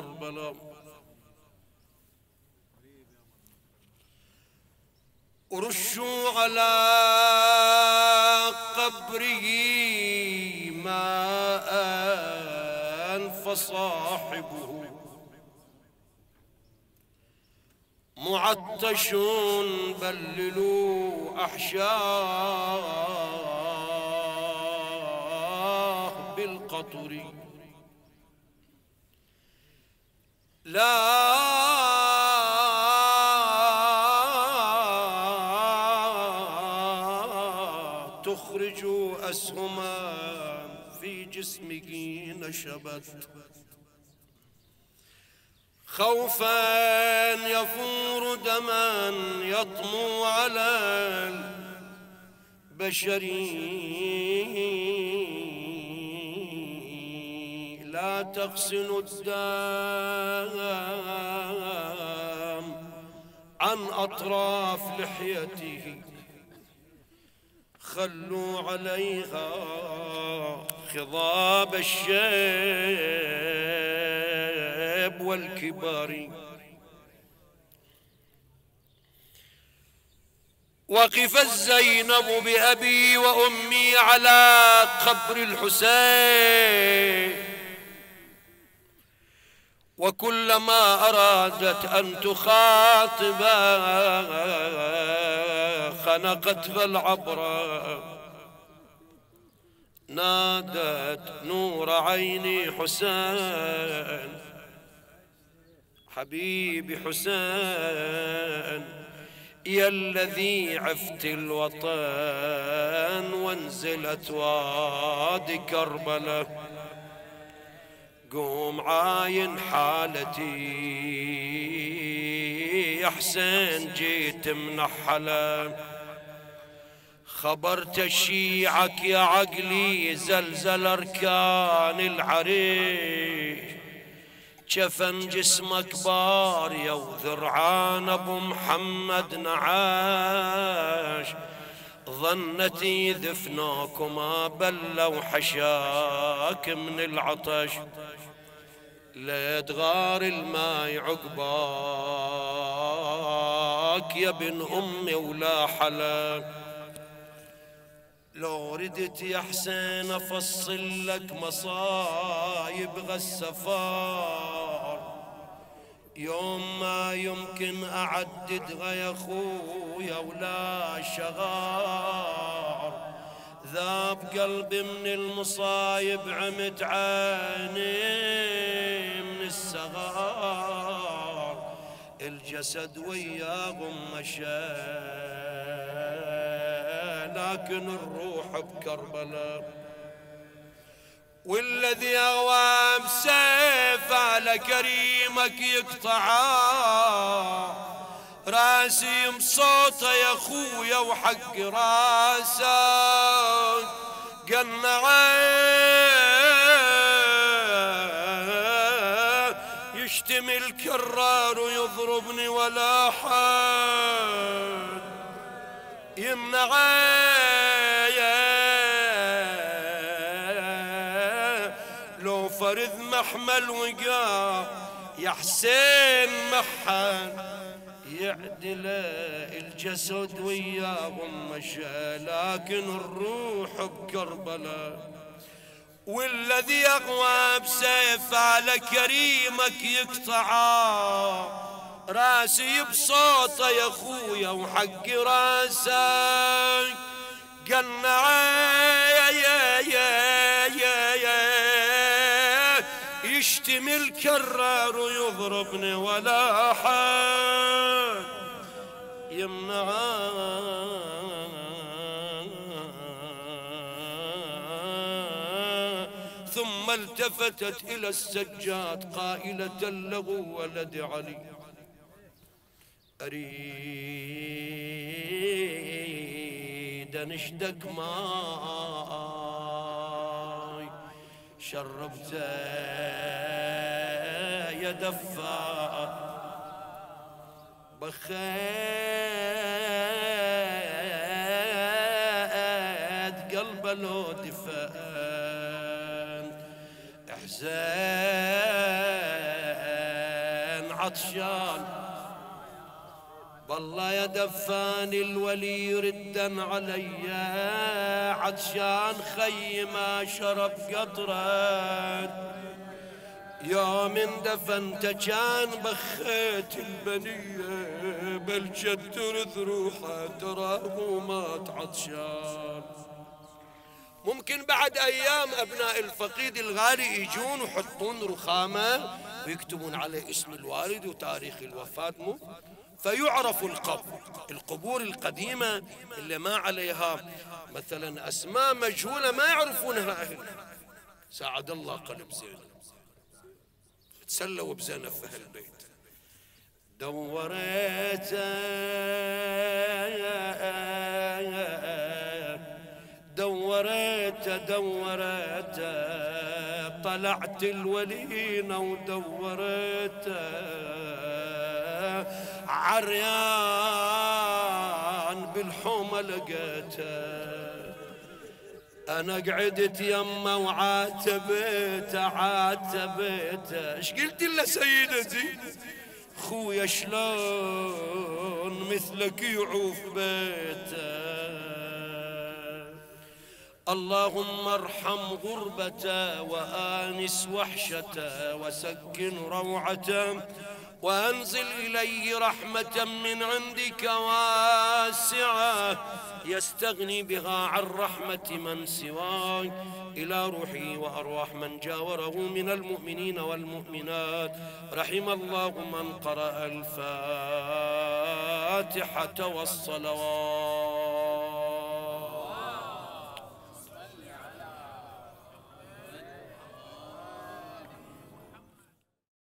كربلاء ورشوا على قبره ماء فصاحبه معطش بللوا أحشاه بالقطر. لا. تخرج أسهما في جسمه نشبت. خوفا يفور دما يطمو على البشر. لا تغسل الدام عن أطراف لحيته خلوا عليها خضاب الشيب والكبار. وقف الزينب بأبي وأمي على قبر الحسين. وكلما أرادت أن تخاطب خنقت العبرة نادت نور عيني حسين حبيبي حسين يا الذي عفت الوطن وانزلت وادي كربلاء. قوم عاين حالتي. يا حسين جيت منحلة خبرت شيعك يا عقلي زلزل أركان العريش. جفن جسمك بار يا وذرعان أبو محمد نعاش. ظنتي ذفناكما بلوا حشاك من العطش. لا تغار الماي عقباك يا ابن امي ولا حلا. لو ردت يا حسين أفصل لك مصايب غالسفار يوم ما يمكن اعددها يا خويا ولا شغار. ذاب قلبي من المصايب عمت عيني الصغار الجسد وياهم مشى لكن الروح بكربلاء. والذي أغوى بسيف على كريمك يقطعه. راسي بصوته يا خويا وحق راسك. قنعين يشتمي الكرار ويضربني ولا حد. يمنع لو فرذ محمل وقع يا حسين محن يعدل الجسد وياهم مشى لكن الروح بكربلاء والذي يقوى بسيف على كريمك يقطعه راسي بصوته يا خويا وحق راسك قنع يا يا يا يا يا يشتمي الكرار ويضربني ولا حد يمنعه ثم التفتت إلى السجاد قائلة له ولد علي. أريد نشدك ماي شربت يا دفا بخيت قلب لو دفا حزين عطشان. والله يا دفان الولي ردا علي عطشان خي ما شرب يوم دفنت كان بخيت البنية بل ترث روحه تراه مات عطشان ممكن بعد أيام أبناء الفقيد الغالي يجون ويحطون رخامة ويكتبون عليه اسم الوالد وتاريخ الوفاة مو؟ فيعرف القبر القبور القديمة اللي ما عليها مثلا أسماء مجهولة ما يعرفونها أهل ساعد الله قلب زين. تسلوا بزينب في هالبيت دوريت دوريت دوريت طلعت الولينة ودوريت عريان بالحومة لقيته. أنا قعدت يمه وعاتبت عاتبت. إيش قلت له سيدتي؟ خويا شلون مثلك يعوف بيته؟ اللهم ارحم غربته وآنس وحشته وسكن روعته وأنزل إليه رحمة من عندك واسعة. يستغني بها عن رحمة من سواك. إلى روحي وأرواح من جاوره من المؤمنين والمؤمنات. رحم الله من قرأ الفاتحة والصلوات.